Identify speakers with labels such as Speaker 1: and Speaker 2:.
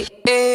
Speaker 1: Hey.